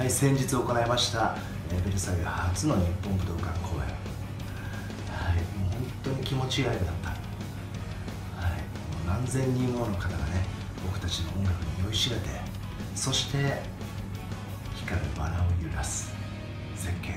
はい先日行いましたベルサイユ初の日本武道館公演。はいもう本当に気持ちいいライブだった。はいもう何千人もの方がね僕たちの音楽に酔いしれてそして光るバラを揺らす絶景。